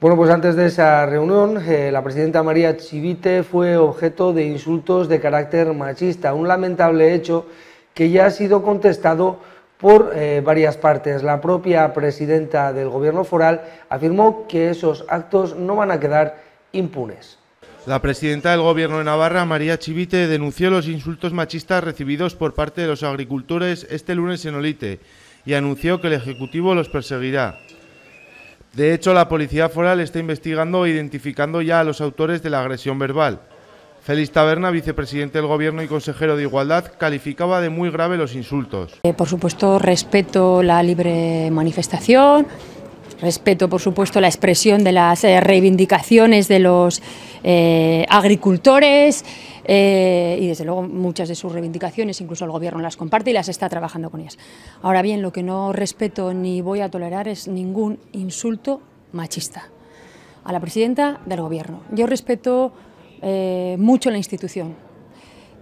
Bueno, pues antes de esa reunión, eh, la presidenta María Chivite fue objeto de insultos de carácter machista, un lamentable hecho que ya ha sido contestado por eh, varias partes. La propia presidenta del Gobierno foral afirmó que esos actos no van a quedar impunes. La presidenta del Gobierno de Navarra, María Chivite, denunció los insultos machistas recibidos por parte de los agricultores este lunes en Olite y anunció que el Ejecutivo los perseguirá. De hecho, la Policía Foral está investigando e identificando ya a los autores de la agresión verbal. Félix Taberna, vicepresidente del Gobierno y consejero de Igualdad, calificaba de muy grave los insultos. Eh, por supuesto, respeto la libre manifestación, respeto, por supuesto, la expresión de las eh, reivindicaciones de los eh, agricultores y, desde luego, muchas de sus reivindicaciones, incluso el Gobierno las comparte y las está trabajando con ellas. Ahora bien, lo que no respeto ni voy a tolerar es ningún insulto machista a la presidenta del Gobierno. Yo respeto eh, mucho la institución.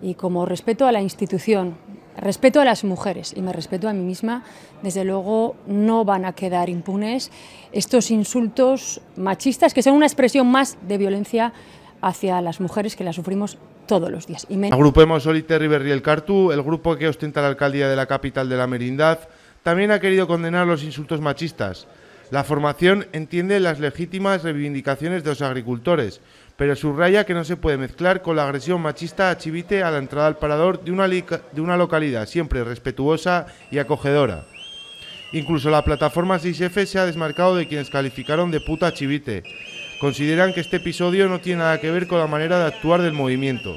Y como respeto a la institución, respeto a las mujeres y me respeto a mí misma, desde luego no van a quedar impunes estos insultos machistas que son una expresión más de violencia hacia las mujeres que la sufrimos todos los días. Y Agrupemos Olite Riverri el Cartú, el grupo que ostenta la alcaldía de la capital de la Merindad, también ha querido condenar los insultos machistas. La formación entiende las legítimas reivindicaciones de los agricultores, pero subraya que no se puede mezclar con la agresión machista a Chivite a la entrada al parador de una, localidad siempre respetuosa y acogedora. Incluso la plataforma 6F se ha desmarcado de quienes calificaron de puta Chivite. Consideran que este episodio no tiene nada que ver con la manera de actuar del movimiento.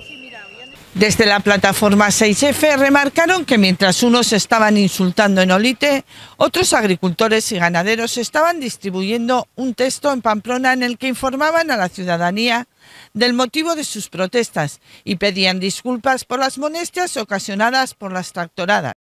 Desde la plataforma 6F remarcaron que mientras unos estaban insultando en Olite, otros agricultores y ganaderos estaban distribuyendo un texto en Pamplona en el que informaban a la ciudadanía del motivo de sus protestas y pedían disculpas por las molestias ocasionadas por las tractoradas.